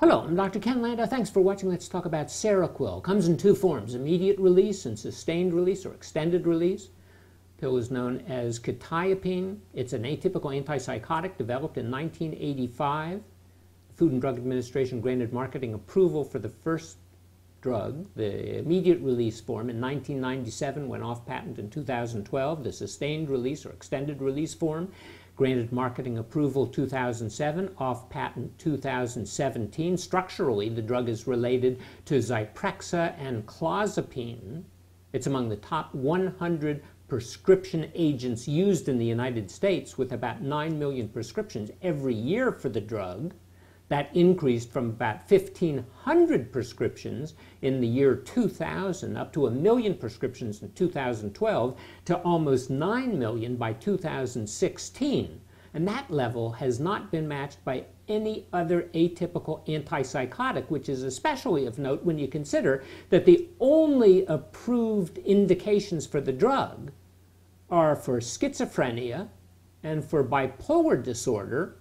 Hello, I'm Dr. Ken Landau. Thanks for watching. Let's talk about Seroquel. Comes in two forms, immediate release and sustained release or extended release. Pill is known as quetiapine. It's an atypical antipsychotic developed in 1985. Food and Drug Administration granted marketing approval for the first drug, the immediate release form, in 1997, went off patent in 2012. The sustained release or extended release form granted marketing approval 2007, off patent 2017. Structurally, the drug is related to Zyprexa and clozapine. It's among the top 100 prescription agents used in the United States, with about 9 million prescriptions every year for the drug. That increased from about 1,500 prescriptions in the year 2000 up to a million prescriptions in 2012 to almost 9 million by 2016. And that level has not been matched by any other atypical antipsychotic, which is especially of note when you consider that the only approved indications for the drug are for schizophrenia and for bipolar disorder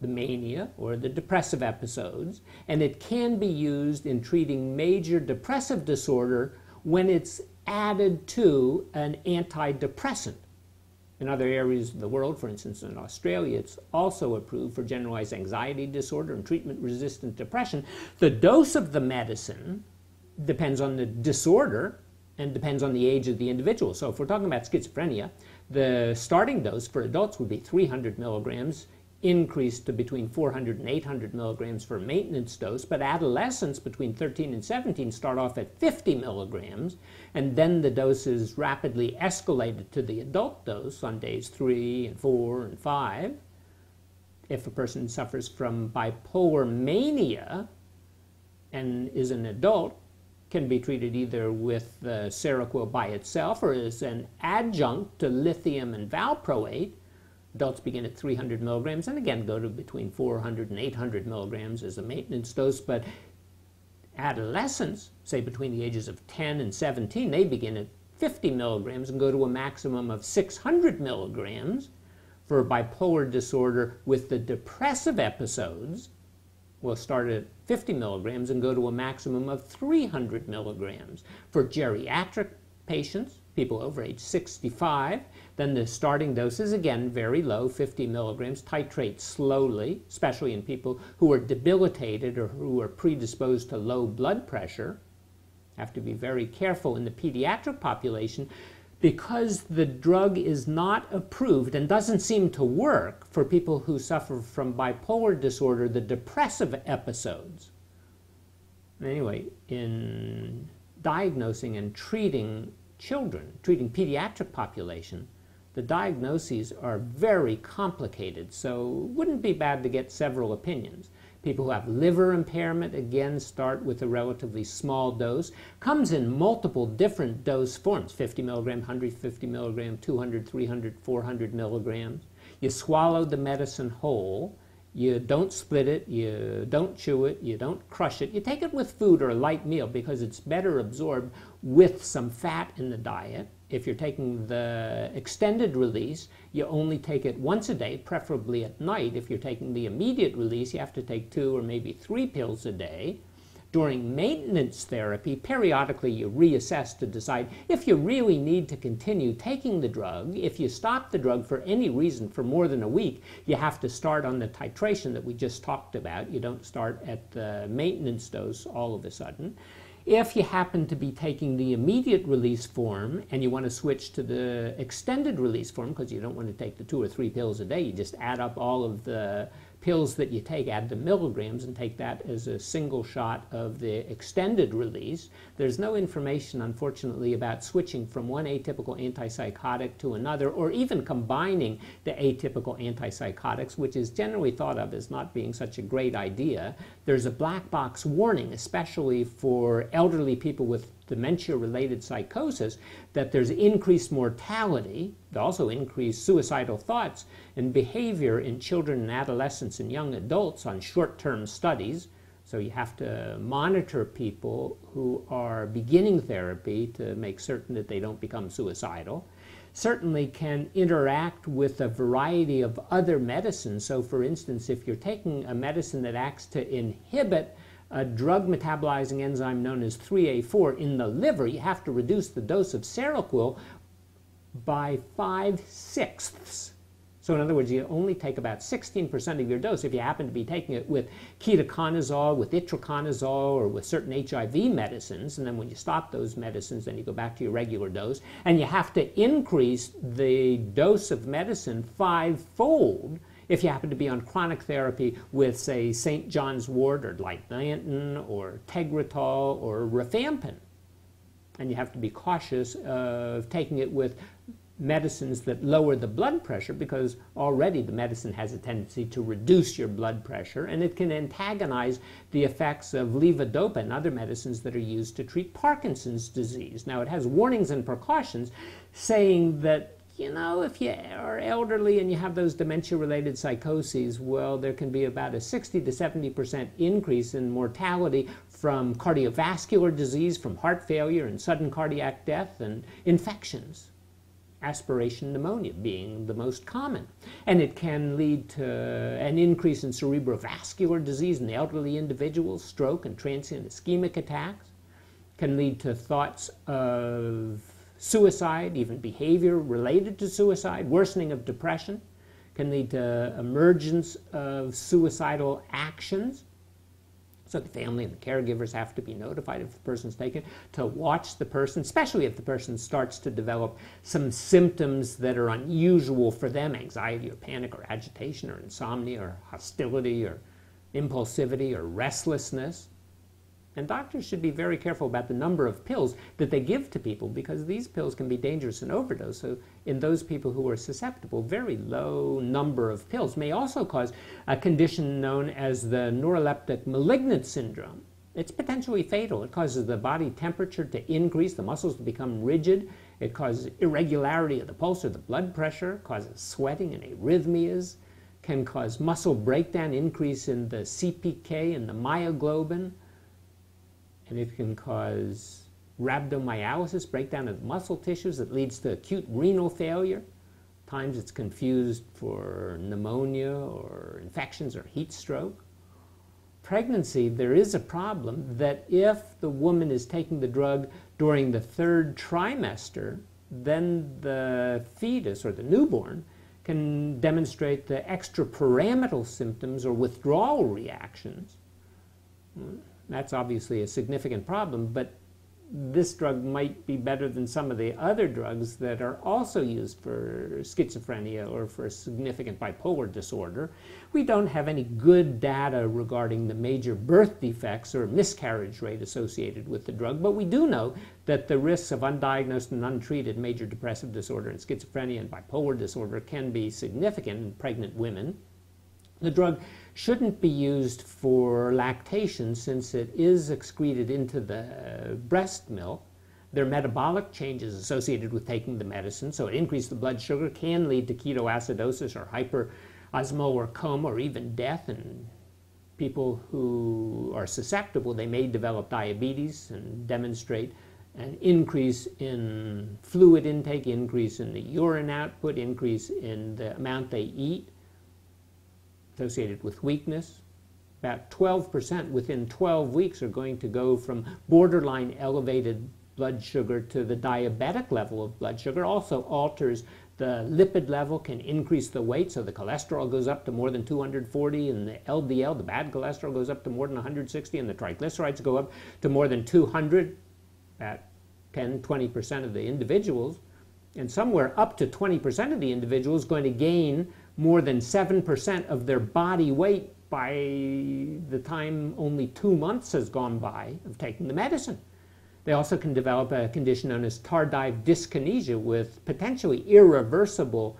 the mania or the depressive episodes, and it can be used in treating major depressive disorder when it's added to an antidepressant. In other areas of the world, for instance in Australia, it's also approved for generalized anxiety disorder and treatment resistant depression. The dose of the medicine depends on the disorder and depends on the age of the individual. So if we're talking about schizophrenia, the starting dose for adults would be 300 milligrams increased to between 400 and 800 milligrams for maintenance dose, but adolescents between 13 and 17 start off at 50 milligrams, and then the dose is rapidly escalated to the adult dose on days 3 and 4 and 5. If a person suffers from bipolar mania and is an adult, can be treated either with uh, Seroquel by itself or as an adjunct to lithium and valproate, Adults begin at 300 milligrams and again go to between 400 and 800 milligrams as a maintenance dose. But adolescents, say between the ages of 10 and 17, they begin at 50 milligrams and go to a maximum of 600 milligrams for bipolar disorder with the depressive episodes. We'll start at 50 milligrams and go to a maximum of 300 milligrams. For geriatric patients, people over age 65, then the starting dose is again very low, 50 milligrams. Titrate slowly, especially in people who are debilitated or who are predisposed to low blood pressure. Have to be very careful in the pediatric population because the drug is not approved and doesn't seem to work for people who suffer from bipolar disorder, the depressive episodes. Anyway, in diagnosing and treating children, treating pediatric population, the diagnoses are very complicated, so it wouldn't be bad to get several opinions. People who have liver impairment, again, start with a relatively small dose. Comes in multiple different dose forms, 50 milligram, 150 milligram, 200, 300, 400 milligrams. You swallow the medicine whole. You don't split it, you don't chew it, you don't crush it. You take it with food or a light meal because it's better absorbed with some fat in the diet. If you're taking the extended release, you only take it once a day, preferably at night. If you're taking the immediate release, you have to take two or maybe three pills a day. During maintenance therapy, periodically you reassess to decide if you really need to continue taking the drug. If you stop the drug for any reason for more than a week, you have to start on the titration that we just talked about. You don't start at the maintenance dose all of a sudden. If you happen to be taking the immediate release form and you want to switch to the extended release form because you don't want to take the two or three pills a day, you just add up all of the pills that you take, add the milligrams, and take that as a single shot of the extended release. There's no information, unfortunately, about switching from one atypical antipsychotic to another, or even combining the atypical antipsychotics, which is generally thought of as not being such a great idea. There's a black box warning, especially for elderly people with dementia-related psychosis, that there's increased mortality, also increased suicidal thoughts and behavior in children and adolescents and young adults on short-term studies. So you have to monitor people who are beginning therapy to make certain that they don't become suicidal. certainly can interact with a variety of other medicines. So, for instance, if you're taking a medicine that acts to inhibit a drug metabolizing enzyme known as 3A4 in the liver, you have to reduce the dose of Seroquel by five sixths. So in other words, you only take about 16% of your dose if you happen to be taking it with ketoconazole, with itraconazole, or with certain HIV medicines. And then when you stop those medicines, then you go back to your regular dose. And you have to increase the dose of medicine fivefold if you happen to be on chronic therapy with, say, St. John's wort or Dilantin or Tegretol or rifampin. And you have to be cautious of taking it with medicines that lower the blood pressure because already the medicine has a tendency to reduce your blood pressure and it can antagonize the effects of levodopa and other medicines that are used to treat Parkinson's disease. Now, it has warnings and precautions saying that you know, if you are elderly and you have those dementia related psychoses, well, there can be about a 60 to 70% increase in mortality from cardiovascular disease, from heart failure and sudden cardiac death and infections aspiration pneumonia being the most common. And it can lead to an increase in cerebrovascular disease in the elderly individuals, stroke and transient ischemic attacks, can lead to thoughts of suicide, even behavior related to suicide, worsening of depression, can lead to emergence of suicidal actions, so the family and the caregivers have to be notified if the person's taken to watch the person, especially if the person starts to develop some symptoms that are unusual for them, anxiety or panic or agitation or insomnia or hostility or impulsivity or restlessness. And doctors should be very careful about the number of pills that they give to people because these pills can be dangerous in overdose. So, in those people who are susceptible, very low number of pills may also cause a condition known as the neuroleptic malignant syndrome. It's potentially fatal. It causes the body temperature to increase, the muscles to become rigid, it causes irregularity of the pulse or the blood pressure, causes sweating and arrhythmias, can cause muscle breakdown, increase in the CPK and the myoglobin and it can cause rhabdomyolysis, breakdown of muscle tissues that leads to acute renal failure. Times it's confused for pneumonia or infections or heat stroke. Pregnancy, there is a problem that if the woman is taking the drug during the third trimester, then the fetus or the newborn can demonstrate the extrapyramidal symptoms or withdrawal reactions. Hmm? That's obviously a significant problem, but this drug might be better than some of the other drugs that are also used for schizophrenia or for significant bipolar disorder. We don't have any good data regarding the major birth defects or miscarriage rate associated with the drug, but we do know that the risks of undiagnosed and untreated major depressive disorder and schizophrenia and bipolar disorder can be significant in pregnant women. The drug shouldn't be used for lactation since it is excreted into the breast milk. There are metabolic changes associated with taking the medicine, so it increases the blood sugar, can lead to ketoacidosis or hyperosmolar coma or even death. And people who are susceptible, they may develop diabetes and demonstrate an increase in fluid intake, increase in the urine output, increase in the amount they eat associated with weakness. About 12% within 12 weeks are going to go from borderline elevated blood sugar to the diabetic level of blood sugar. Also alters the lipid level, can increase the weight, so the cholesterol goes up to more than 240, and the LDL, the bad cholesterol, goes up to more than 160, and the triglycerides go up to more than 200, about 10, 20% of the individuals. And somewhere up to 20% of the individuals going to gain more than 7% of their body weight by the time only two months has gone by of taking the medicine. They also can develop a condition known as tardive dyskinesia with potentially irreversible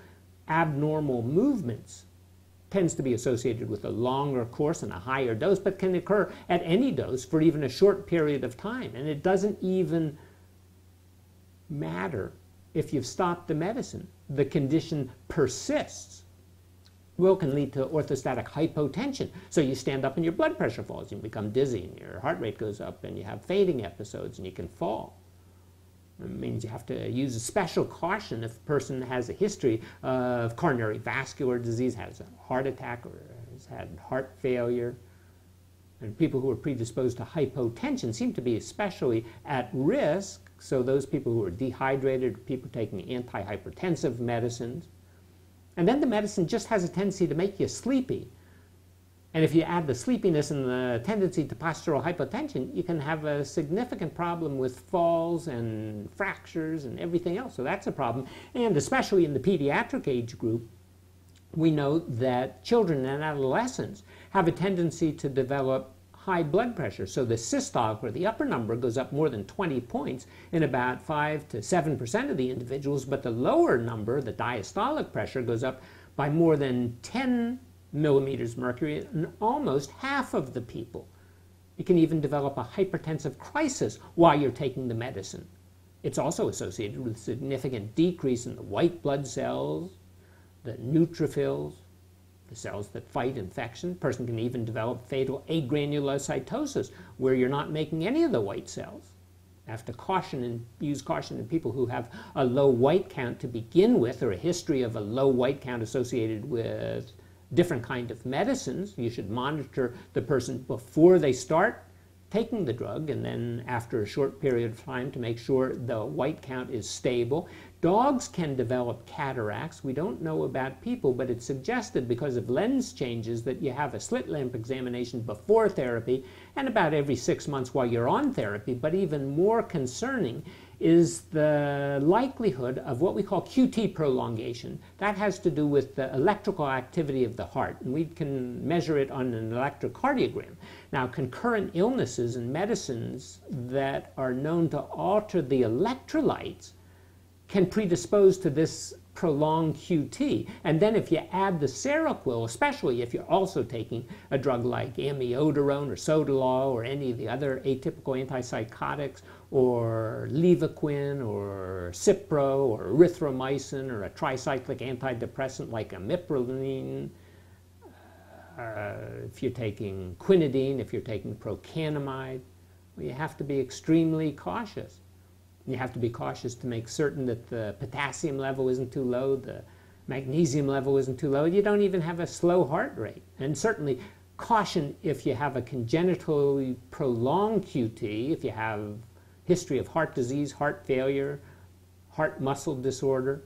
abnormal movements. Tends to be associated with a longer course and a higher dose, but can occur at any dose for even a short period of time. And it doesn't even matter if you've stopped the medicine. The condition persists will can lead to orthostatic hypotension. So you stand up and your blood pressure falls, you become dizzy and your heart rate goes up and you have fainting episodes and you can fall. It means you have to use a special caution if a person has a history of coronary vascular disease, has a heart attack, or has had heart failure. And people who are predisposed to hypotension seem to be especially at risk. So those people who are dehydrated, people taking antihypertensive medicines. And then the medicine just has a tendency to make you sleepy. And if you add the sleepiness and the tendency to postural hypotension, you can have a significant problem with falls and fractures and everything else. So that's a problem. And especially in the pediatric age group, we know that children and adolescents have a tendency to develop high blood pressure. So the systolic, or the upper number, goes up more than 20 points in about 5 to 7% of the individuals, but the lower number, the diastolic pressure, goes up by more than 10 millimeters mercury in almost half of the people. You can even develop a hypertensive crisis while you're taking the medicine. It's also associated with significant decrease in the white blood cells, the neutrophils, the cells that fight infection. Person can even develop fatal agranulocytosis, where you're not making any of the white cells. You have to caution and use caution in people who have a low white count to begin with, or a history of a low white count associated with different kind of medicines. You should monitor the person before they start taking the drug and then after a short period of time to make sure the white count is stable. Dogs can develop cataracts. We don't know about people, but it's suggested because of lens changes that you have a slit lamp examination before therapy and about every six months while you're on therapy. But even more concerning is the likelihood of what we call QT prolongation. That has to do with the electrical activity of the heart, and we can measure it on an electrocardiogram. Now, concurrent illnesses and medicines that are known to alter the electrolytes can predispose to this prolonged QT. And then if you add the Seroquel, especially if you're also taking a drug like amiodarone or Sotalol or any of the other atypical antipsychotics or Levaquin or Cipro or erythromycin or a tricyclic antidepressant like imipramine, uh, if you're taking quinidine, if you're taking procainamide, well, you have to be extremely cautious. You have to be cautious to make certain that the potassium level isn't too low, the magnesium level isn't too low. You don't even have a slow heart rate. And certainly caution if you have a congenitally prolonged QT, if you have history of heart disease, heart failure, heart muscle disorder,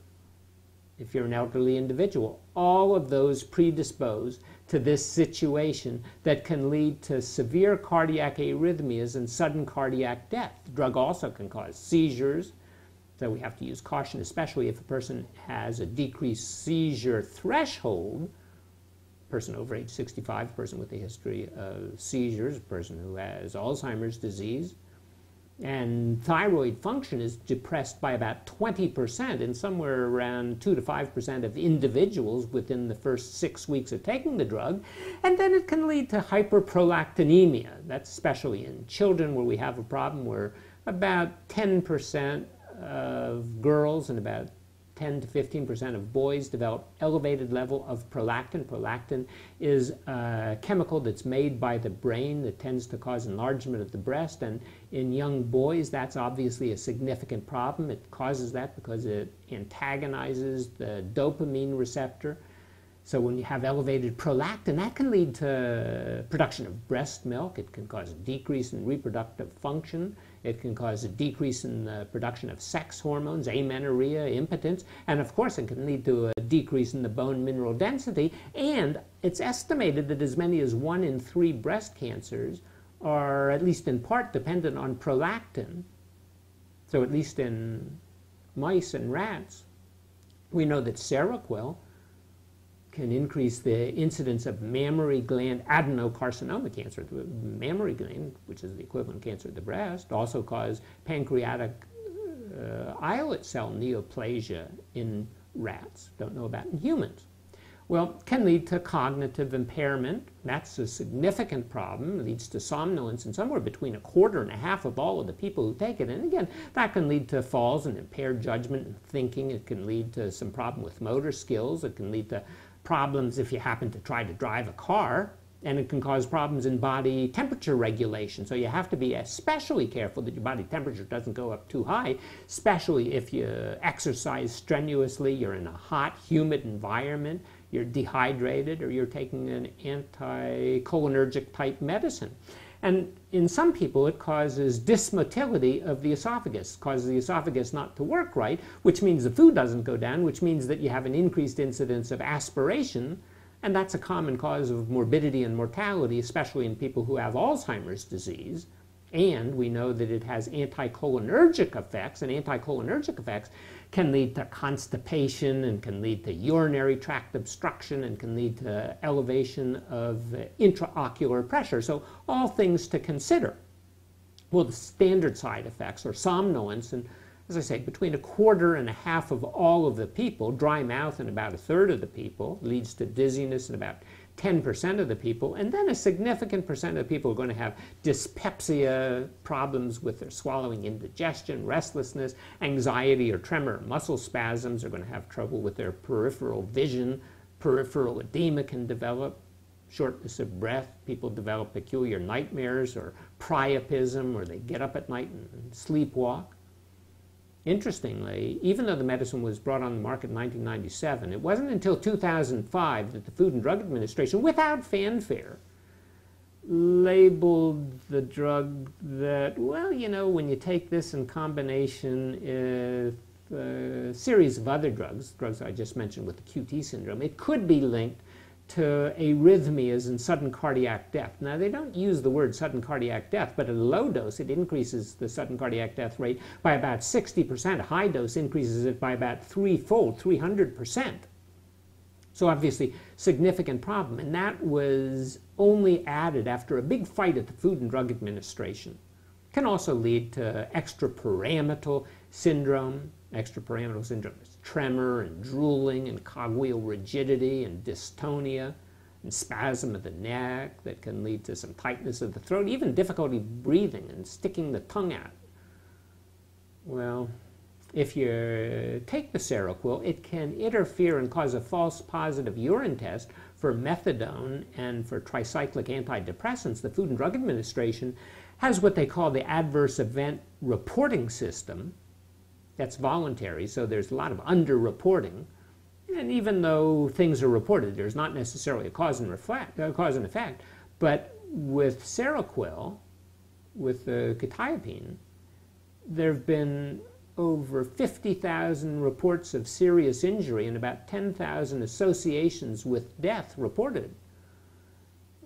if you're an elderly individual. All of those predispose to this situation that can lead to severe cardiac arrhythmias and sudden cardiac death. The drug also can cause seizures, so we have to use caution, especially if a person has a decreased seizure threshold. Person over age 65, person with a history of seizures, person who has Alzheimer's disease, and thyroid function is depressed by about 20% in somewhere around 2 to 5% of individuals within the first six weeks of taking the drug. And then it can lead to hyperprolactinemia. That's especially in children where we have a problem where about 10% of girls and about 10 to 15 percent of boys develop elevated level of prolactin. Prolactin is a chemical that's made by the brain that tends to cause enlargement of the breast. And in young boys, that's obviously a significant problem. It causes that because it antagonizes the dopamine receptor. So when you have elevated prolactin, that can lead to production of breast milk. It can cause a decrease in reproductive function. It can cause a decrease in the production of sex hormones, amenorrhea, impotence, and of course it can lead to a decrease in the bone mineral density. And it's estimated that as many as one in three breast cancers are at least in part dependent on prolactin. So at least in mice and rats, we know that Seroquel can increase the incidence of mammary gland adenocarcinoma cancer. The mammary gland, which is the equivalent cancer of the breast, also cause pancreatic uh, islet cell neoplasia in rats. Don't know about in humans. Well, can lead to cognitive impairment. That's a significant problem. It leads to somnolence in somewhere between a quarter and a half of all of the people who take it. And again, that can lead to falls and impaired judgment and thinking. It can lead to some problem with motor skills. It can lead to problems if you happen to try to drive a car. and it can cause problems in body temperature regulation. So you have to be especially careful that your body temperature doesn't go up too high, especially if you exercise strenuously, you're in a hot, humid environment, you're dehydrated, or you're taking an anticholinergic type medicine. And in some people, it causes dysmotility of the esophagus, causes the esophagus not to work right, which means the food doesn't go down, which means that you have an increased incidence of aspiration, and that's a common cause of morbidity and mortality, especially in people who have Alzheimer's disease. And we know that it has anticholinergic effects, and anticholinergic effects can lead to constipation and can lead to urinary tract obstruction and can lead to elevation of intraocular pressure. So, all things to consider. Well, the standard side effects are somnolence, and as I say, between a quarter and a half of all of the people, dry mouth in about a third of the people, leads to dizziness in about 10% of the people, and then a significant percent of the people are going to have dyspepsia, problems with their swallowing, indigestion, restlessness, anxiety or tremor, muscle spasms, are going to have trouble with their peripheral vision, peripheral edema can develop, shortness of breath, people develop peculiar nightmares or priapism, or they get up at night and sleepwalk. Interestingly, even though the medicine was brought on the market in 1997, it wasn't until 2005 that the Food and Drug Administration, without fanfare, labeled the drug that, well, you know, when you take this in combination with a series of other drugs, drugs I just mentioned with the QT syndrome, it could be linked to arrhythmias and sudden cardiac death. Now, they don't use the word sudden cardiac death, but at a low dose, it increases the sudden cardiac death rate by about 60%. A high dose increases it by about threefold, 300%. So, obviously, significant problem. And that was only added after a big fight at the Food and Drug Administration. Can also lead to extrapyramidal syndrome. Extrapyramidal syndrome tremor and drooling and cogwheel rigidity and dystonia and spasm of the neck that can lead to some tightness of the throat, even difficulty breathing and sticking the tongue out. Well, if you take the Seroquel, it can interfere and cause a false positive urine test for methadone and for tricyclic antidepressants. The Food and Drug Administration has what they call the adverse event reporting system, that's voluntary, so there's a lot of underreporting. And even though things are reported, there's not necessarily a cause and, reflect, cause and effect. But with Seroquel, with the quetiapine, there have been over 50,000 reports of serious injury and about 10,000 associations with death reported.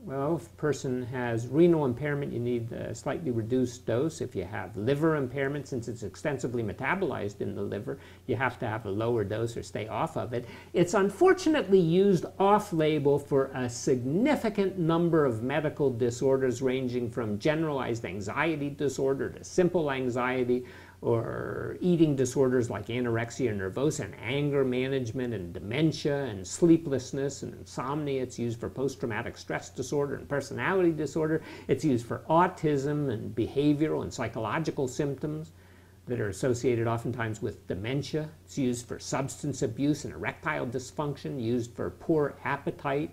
Well, if a person has renal impairment, you need a slightly reduced dose. If you have liver impairment, since it's extensively metabolized in the liver, you have to have a lower dose or stay off of it. It's unfortunately used off label for a significant number of medical disorders, ranging from generalized anxiety disorder to simple anxiety or eating disorders like anorexia nervosa and anger management and dementia and sleeplessness and insomnia. It's used for post traumatic stress disorder and personality disorder. It's used for autism and behavioral and psychological symptoms that are associated oftentimes with dementia. It's used for substance abuse and erectile dysfunction, used for poor appetite.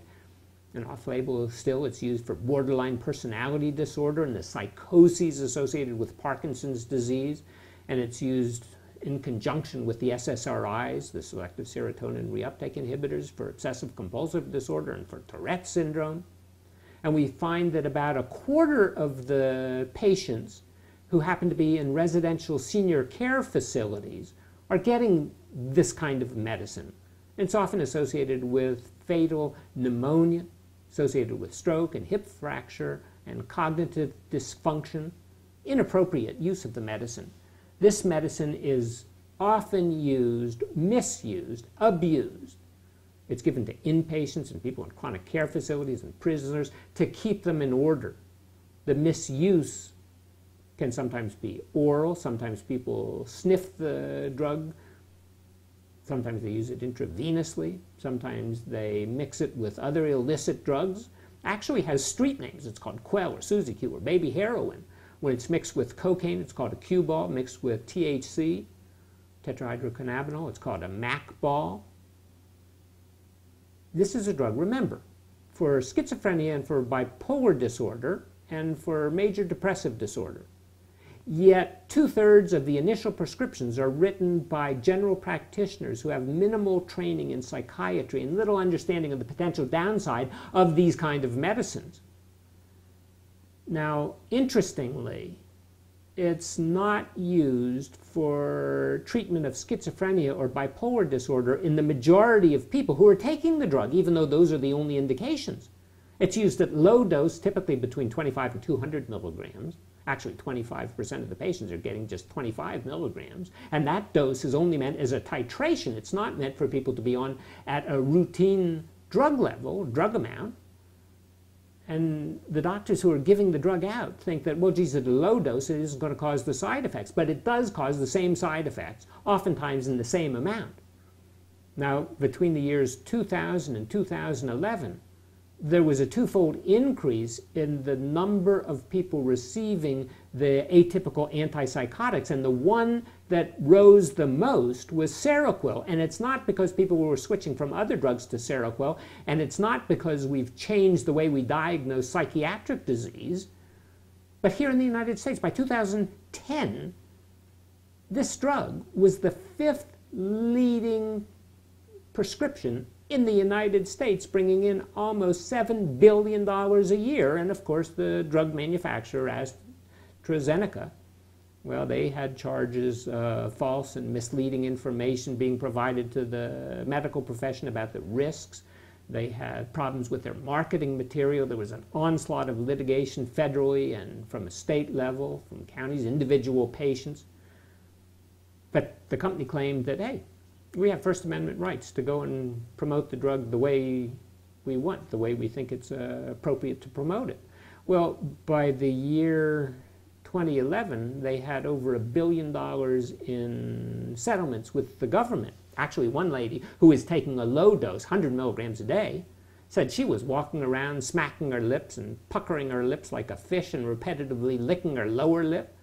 And off label still, it's used for borderline personality disorder and the psychoses associated with Parkinson's disease and it's used in conjunction with the SSRIs, the selective serotonin reuptake inhibitors for obsessive compulsive disorder and for Tourette syndrome. And we find that about a quarter of the patients who happen to be in residential senior care facilities are getting this kind of medicine. It's often associated with fatal pneumonia, associated with stroke and hip fracture and cognitive dysfunction, inappropriate use of the medicine. This medicine is often used, misused, abused. It's given to inpatients and people in chronic care facilities and prisoners to keep them in order. The misuse can sometimes be oral, sometimes people sniff the drug, sometimes they use it intravenously, sometimes they mix it with other illicit drugs. Actually has street names. It's called Quell or Suzy Q or baby heroin. When it's mixed with cocaine, it's called a cue ball. Mixed with THC, tetrahydrocannabinol, it's called a Mac ball. This is a drug, remember, for schizophrenia and for bipolar disorder and for major depressive disorder. Yet, two thirds of the initial prescriptions are written by general practitioners who have minimal training in psychiatry and little understanding of the potential downside of these kind of medicines. Now, interestingly, it's not used for treatment of schizophrenia or bipolar disorder in the majority of people who are taking the drug, even though those are the only indications. It's used at low dose, typically between 25 and 200 milligrams. Actually, 25% of the patients are getting just 25 milligrams. And that dose is only meant as a titration. It's not meant for people to be on at a routine drug level, drug amount. And the doctors who are giving the drug out think that, well, geez, at a low dose, it isn't going to cause the side effects. But it does cause the same side effects, oftentimes in the same amount. Now, between the years 2000 and 2011, there was a twofold increase in the number of people receiving the atypical antipsychotics. And the one that rose the most was Seroquel. And it's not because people were switching from other drugs to Seroquel, and it's not because we've changed the way we diagnose psychiatric disease. But here in the United States, by 2010, this drug was the fifth leading prescription in the United States, bringing in almost $7 billion a year. And of course, the drug manufacturer, AstraZeneca, well, they had charges, uh, false and misleading information being provided to the medical profession about the risks. They had problems with their marketing material. There was an onslaught of litigation federally and from a state level, from counties, individual patients. But the company claimed that, hey, we have First Amendment rights to go and promote the drug the way we want, the way we think it's uh, appropriate to promote it. Well, by the year 2011, they had over a billion dollars in settlements with the government. Actually, one lady who was taking a low dose, 100 milligrams a day, said she was walking around smacking her lips and puckering her lips like a fish and repetitively licking her lower lip.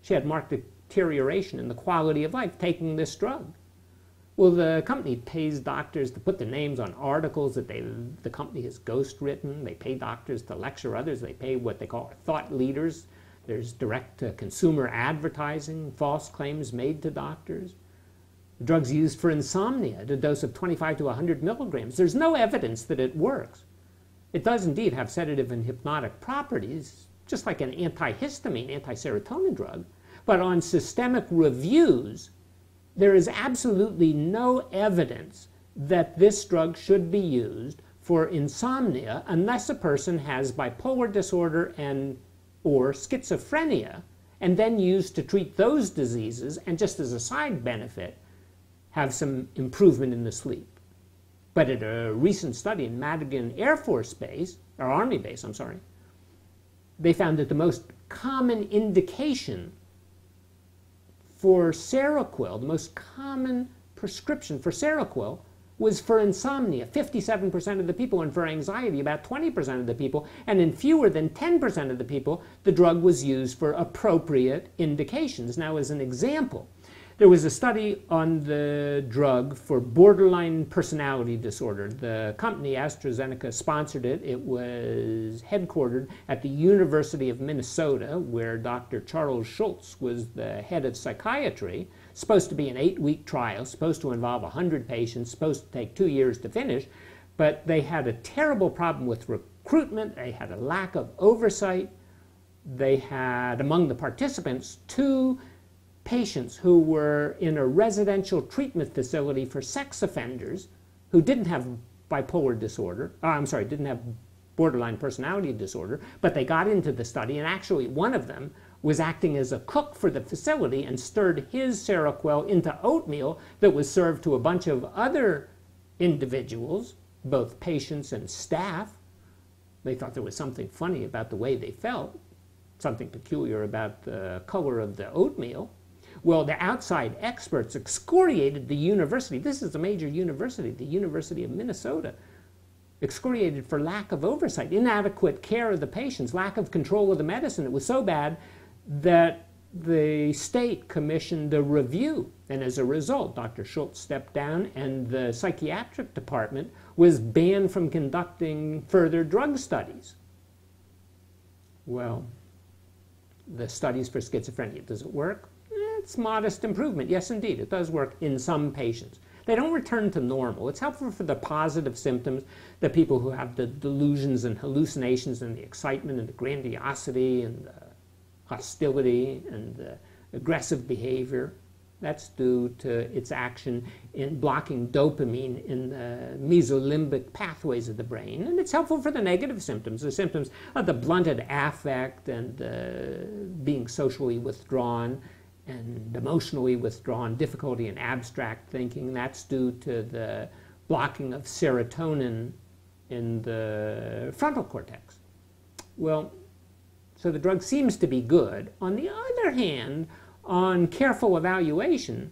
She had marked deterioration in the quality of life taking this drug. Well, the company pays doctors to put their names on articles that they, the company has ghostwritten. They pay doctors to lecture others. They pay what they call thought leaders. There's direct to consumer advertising, false claims made to doctors. Drugs used for insomnia at a dose of 25 to 100 milligrams. There's no evidence that it works. It does indeed have sedative and hypnotic properties, just like an antihistamine, anti-serotonin drug. But on systemic reviews, there is absolutely no evidence that this drug should be used for insomnia unless a person has bipolar disorder and or schizophrenia and then used to treat those diseases and just as a side benefit have some improvement in the sleep. But at a recent study in Madigan Air Force Base, or Army Base, I'm sorry, they found that the most common indication for Seroquel, the most common prescription for Seroquel, was for insomnia, 57% of the people, and for anxiety, about 20% of the people. And in fewer than 10% of the people, the drug was used for appropriate indications. Now, as an example, there was a study on the drug for borderline personality disorder. The company AstraZeneca sponsored it. It was headquartered at the University of Minnesota, where Dr. Charles Schulz was the head of psychiatry. Supposed to be an eight week trial, supposed to involve 100 patients, supposed to take two years to finish. But they had a terrible problem with recruitment, they had a lack of oversight. They had, among the participants, two patients who were in a residential treatment facility for sex offenders who didn't have bipolar disorder, oh, I'm sorry, didn't have borderline personality disorder, but they got into the study, and actually one of them was acting as a cook for the facility and stirred his Seroquel into oatmeal that was served to a bunch of other individuals, both patients and staff. They thought there was something funny about the way they felt, something peculiar about the color of the oatmeal. Well, the outside experts excoriated the university. This is a major university, the University of Minnesota. Excoriated for lack of oversight, inadequate care of the patients, lack of control of the medicine. It was so bad that the state commissioned a review. And as a result, Dr. Schulz stepped down, and the psychiatric department was banned from conducting further drug studies. Well, the studies for schizophrenia, does it work? It's modest improvement. Yes, indeed, it does work in some patients. They don't return to normal. It's helpful for the positive symptoms, the people who have the delusions and hallucinations and the excitement and the grandiosity and the hostility and the aggressive behavior. That's due to its action in blocking dopamine in the mesolimbic pathways of the brain. And it's helpful for the negative symptoms, the symptoms of the blunted affect and uh, being socially withdrawn and emotionally withdrawn, difficulty in abstract thinking. That's due to the blocking of serotonin in the frontal cortex. Well, so the drug seems to be good. On the other hand, on careful evaluation,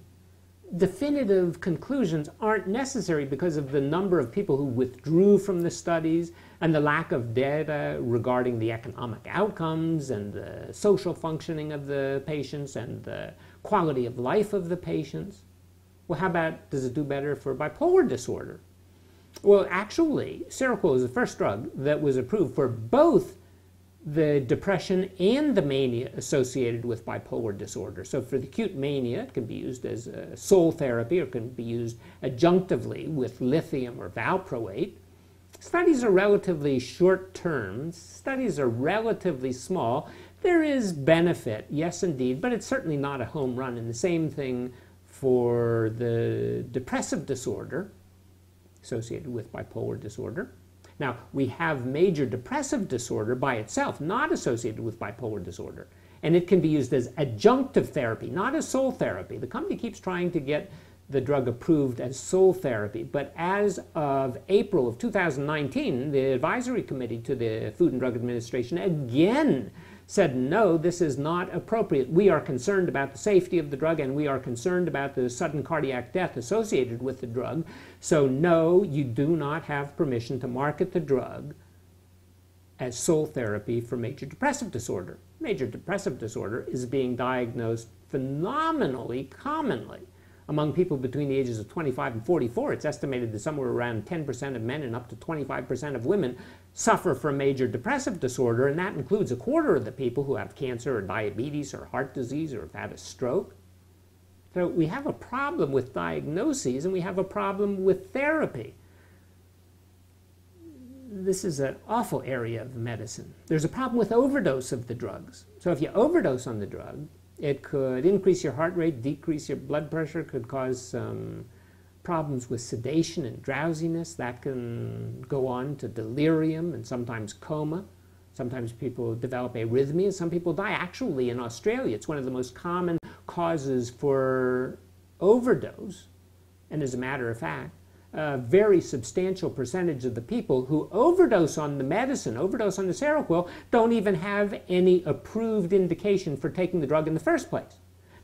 definitive conclusions aren't necessary because of the number of people who withdrew from the studies and the lack of data regarding the economic outcomes and the social functioning of the patients and the quality of life of the patients. Well, how about does it do better for bipolar disorder? Well, actually, Seroquel is the first drug that was approved for both the depression and the mania associated with bipolar disorder. So for the acute mania, it can be used as a sole therapy or can be used adjunctively with lithium or valproate. Studies are relatively short term, studies are relatively small. There is benefit, yes indeed, but it's certainly not a home run. And the same thing for the depressive disorder associated with bipolar disorder. Now, we have major depressive disorder by itself, not associated with bipolar disorder. And it can be used as adjunctive therapy, not as sole therapy. The company keeps trying to get the drug approved as sole therapy. But as of April of 2019, the advisory committee to the Food and Drug Administration again said, no, this is not appropriate. We are concerned about the safety of the drug and we are concerned about the sudden cardiac death associated with the drug. So, no, you do not have permission to market the drug as sole therapy for major depressive disorder. Major depressive disorder is being diagnosed phenomenally commonly among people between the ages of 25 and 44, it's estimated that somewhere around 10% of men and up to 25% of women suffer from major depressive disorder, and that includes a quarter of the people who have cancer or diabetes or heart disease or have had a stroke. So we have a problem with diagnoses and we have a problem with therapy. This is an awful area of medicine. There's a problem with overdose of the drugs. So if you overdose on the drug, it could increase your heart rate, decrease your blood pressure, could cause some problems with sedation and drowsiness. That can go on to delirium and sometimes coma. Sometimes people develop arrhythmia. Some people die. Actually, in Australia, it's one of the most common causes for overdose. And as a matter of fact, a very substantial percentage of the people who overdose on the medicine, overdose on the Seroquel, don't even have any approved indication for taking the drug in the first place.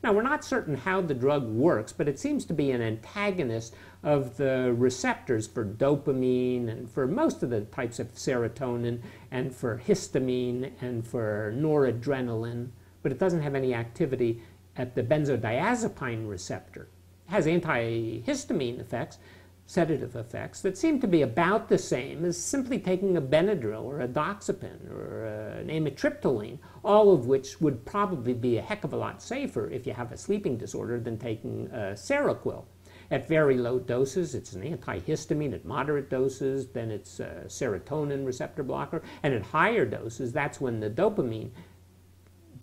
Now, we're not certain how the drug works, but it seems to be an antagonist of the receptors for dopamine and for most of the types of serotonin and for histamine and for noradrenaline, but it doesn't have any activity at the benzodiazepine receptor. It has antihistamine effects, sedative effects that seem to be about the same as simply taking a Benadryl or a doxepin or uh, an amitriptyline, all of which would probably be a heck of a lot safer if you have a sleeping disorder than taking a Seroquel. At very low doses, it's an antihistamine. At moderate doses, then it's a serotonin receptor blocker. And at higher doses, that's when the dopamine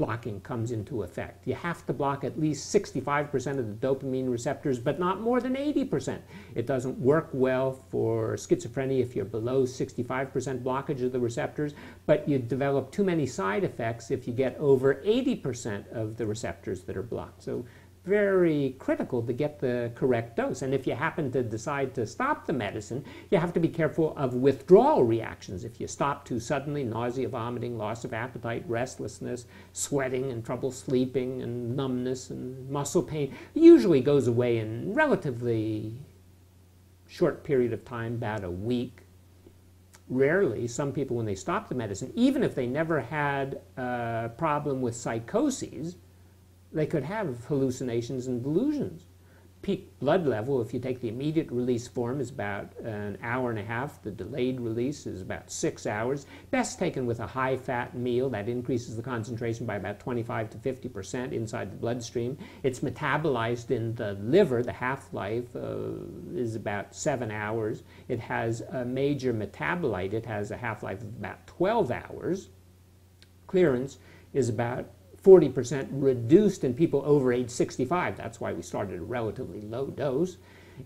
blocking comes into effect. You have to block at least 65% of the dopamine receptors, but not more than 80%. It doesn't work well for schizophrenia if you're below 65% blockage of the receptors, but you develop too many side effects if you get over 80% of the receptors that are blocked. So very critical to get the correct dose. And if you happen to decide to stop the medicine, you have to be careful of withdrawal reactions. If you stop too suddenly, nausea, vomiting, loss of appetite, restlessness, sweating, and trouble sleeping, and numbness and muscle pain, usually goes away in relatively short period of time, about a week. Rarely, some people, when they stop the medicine, even if they never had a problem with psychoses, they could have hallucinations and delusions peak blood level, if you take the immediate release form, is about an hour and a half. The delayed release is about six hours. Best taken with a high fat meal that increases the concentration by about 25 to 50 percent inside the bloodstream. It's metabolized in the liver. The half life uh, is about seven hours. It has a major metabolite. It has a half life of about 12 hours. Clearance is about 40% reduced in people over age 65. That's why we started a relatively low dose.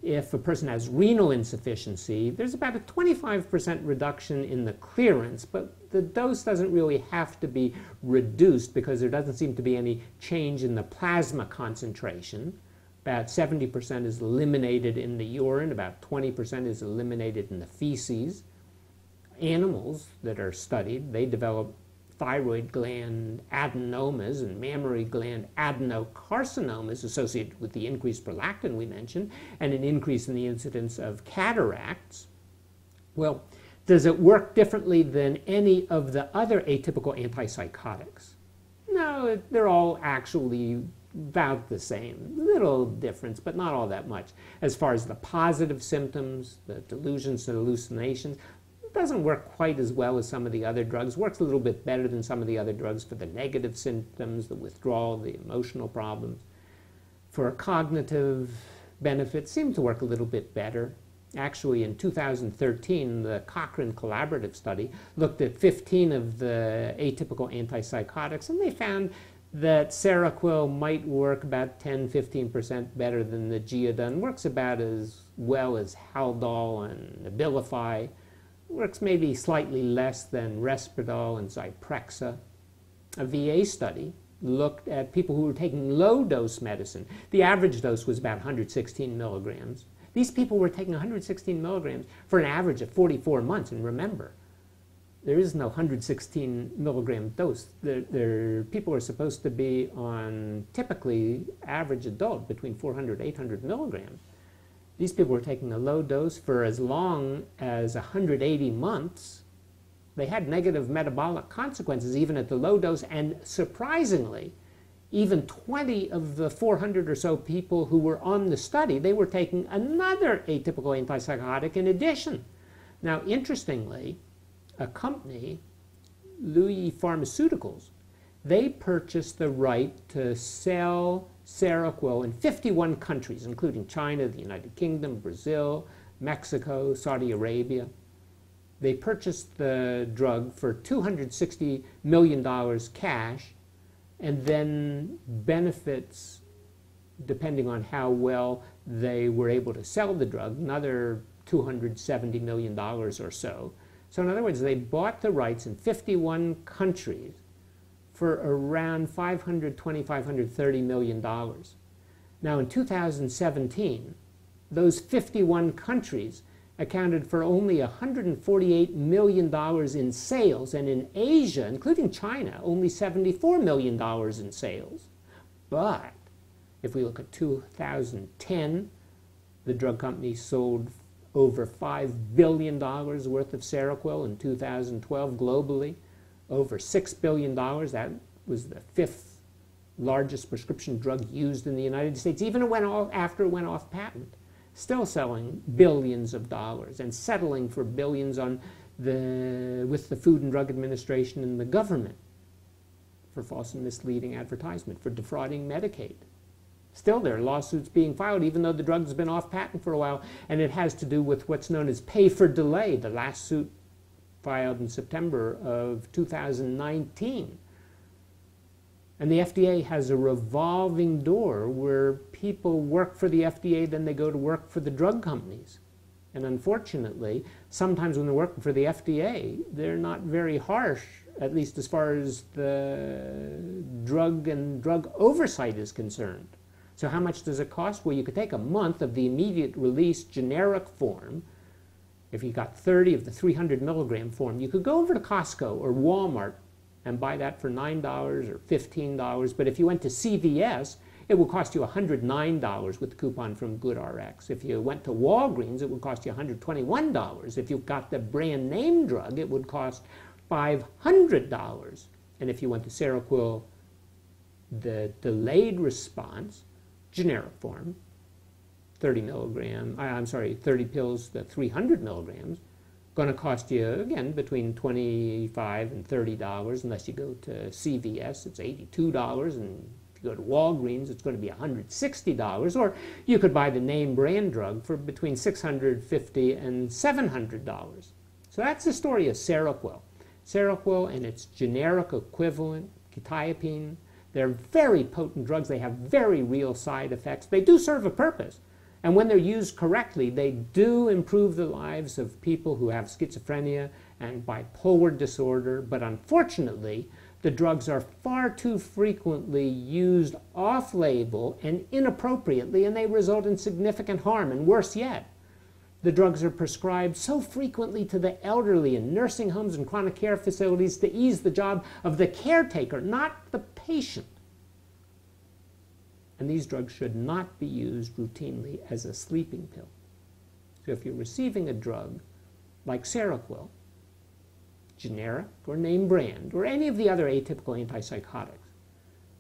If a person has renal insufficiency, there's about a 25% reduction in the clearance, but the dose doesn't really have to be reduced because there doesn't seem to be any change in the plasma concentration. About 70% is eliminated in the urine, about 20% is eliminated in the feces. Animals that are studied, they develop thyroid gland adenomas and mammary gland adenocarcinomas associated with the increased prolactin we mentioned, and an increase in the incidence of cataracts. Well, does it work differently than any of the other atypical antipsychotics? No, they're all actually about the same. Little difference, but not all that much. As far as the positive symptoms, the delusions and hallucinations, doesn't work quite as well as some of the other drugs, works a little bit better than some of the other drugs for the negative symptoms, the withdrawal, the emotional problems. For cognitive benefits, seemed to work a little bit better. Actually, in 2013, the Cochrane Collaborative Study looked at 15 of the atypical antipsychotics, and they found that Seroquel might work about 10-15% better than the Geodon, works about as well as Haldol and Abilify, works maybe slightly less than Risperdal and Zyprexa. A VA study looked at people who were taking low dose medicine. The average dose was about 116 milligrams. These people were taking 116 milligrams for an average of 44 months. And remember, there is no 116 milligram dose. There, people are supposed to be on typically average adult between 400 800 milligrams. These people were taking a low dose for as long as 180 months. They had negative metabolic consequences even at the low dose, and surprisingly, even 20 of the 400 or so people who were on the study, they were taking another atypical antipsychotic in addition. Now, interestingly, a company, Luye Pharmaceuticals, they purchased the right to sell Seroquel in 51 countries, including China, the United Kingdom, Brazil, Mexico, Saudi Arabia. They purchased the drug for $260 million cash and then benefits, depending on how well they were able to sell the drug, another $270 million or so. So, in other words, they bought the rights in 51 countries for around 520, 530 million dollars. Now in 2017, those 51 countries accounted for only 148 million dollars in sales and in Asia, including China, only 74 million dollars in sales. But if we look at 2010, the drug company sold over $5 billion worth of Seroquel in 2012 globally over $6 billion. That was the fifth largest prescription drug used in the United States, even it went off, after it went off patent. Still selling billions of dollars and settling for billions on the, with the Food and Drug Administration and the government for false and misleading advertisement, for defrauding Medicaid. Still, there are lawsuits being filed, even though the drug's been off patent for a while, and it has to do with what's known as pay for delay. The last suit filed in September of 2019. And the FDA has a revolving door where people work for the FDA, then they go to work for the drug companies. And unfortunately, sometimes when they're working for the FDA, they're not very harsh, at least as far as the drug and drug oversight is concerned. So how much does it cost? Well, you could take a month of the immediate release generic form if you got 30 of the 300 milligram form, you could go over to Costco or Walmart and buy that for $9 or $15. But if you went to CVS, it would cost you $109 with the coupon from GoodRx. If you went to Walgreens, it would cost you $121. If you got the brand name drug, it would cost $500. And if you went to Seroquel the delayed response, generic form, 30 milligram, uh, I'm sorry, 30 pills, the 300 milligrams, going to cost you, again, between 25 and $30, unless you go to CVS, it's $82, and if you go to Walgreens, it's going to be $160, or you could buy the name brand drug for between 650 and $700. So that's the story of Seroquel. Seroquel and its generic equivalent, quetiapine, they're very potent drugs. They have very real side effects. They do serve a purpose. And when they're used correctly, they do improve the lives of people who have schizophrenia and bipolar disorder. But unfortunately, the drugs are far too frequently used off label and inappropriately, and they result in significant harm. And worse yet, the drugs are prescribed so frequently to the elderly in nursing homes and chronic care facilities to ease the job of the caretaker, not the patient and these drugs should not be used routinely as a sleeping pill. So if you're receiving a drug like Seroquel, generic or name brand, or any of the other atypical antipsychotics,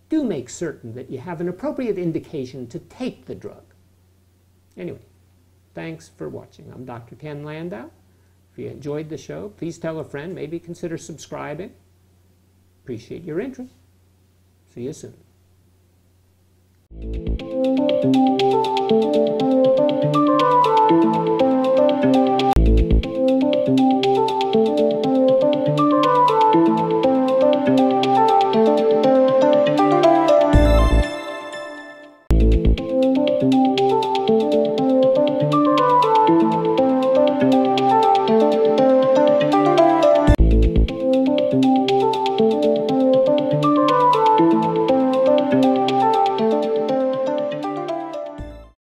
do make certain that you have an appropriate indication to take the drug. Anyway, thanks for watching. I'm Dr. Ken Landau. If you enjoyed the show, please tell a friend, maybe consider subscribing. Appreciate your interest. See you soon. Thank you.